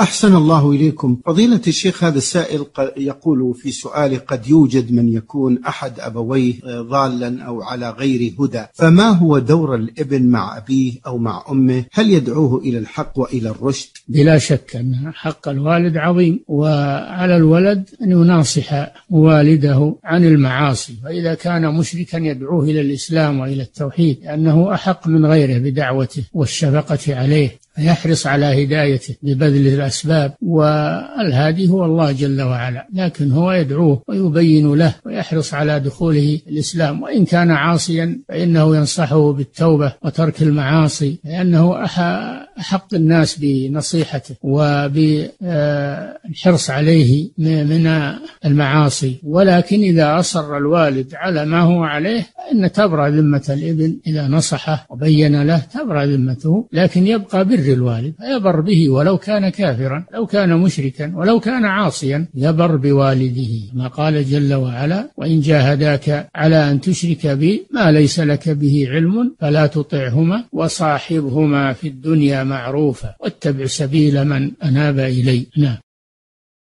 أحسن الله إليكم. فضيلة الشيخ هذا السائل يقول في سؤاله قد يوجد من يكون أحد أبويه ضالا أو على غير هدى فما هو دور الإبن مع أبيه أو مع أمه؟ هل يدعوه إلى الحق وإلى الرشد؟ بلا شك أن حق الوالد عظيم وعلى الولد أن يناصح والده عن المعاصي. فإذا كان مشركا يدعوه إلى الإسلام وإلى التوحيد لأنه أحق من غيره بدعوته والشفقة عليه فيحرص على هدايته ببذل الأسباب والهادي هو الله جل وعلا لكن هو يدعوه ويبين له ويحرص على دخوله الإسلام. وإن كان عاصيا فإنه ينصحه بالتوبة وترك المعاصي لأنه أحق الناس بنصيحته وبالحرص عليه من المعاصي. ولكن إذا أصر الوالد على ما هو عليه فإن تبرأ ذمة الابن إذا نصحه وبين له تبرأ ذمته. لكن يبقى بر الوالد فيبر به ولو كان كافرا لو كان مشركا ولو كان عاصيا يبر بوالده. ما قال جل وعلا وإن جاهداك على أن تشرك بي ما ليس لك به علم فلا تطعهما وصاحبهما في الدنيا معروفا واتبع سبيل من أناب إلي. نعم.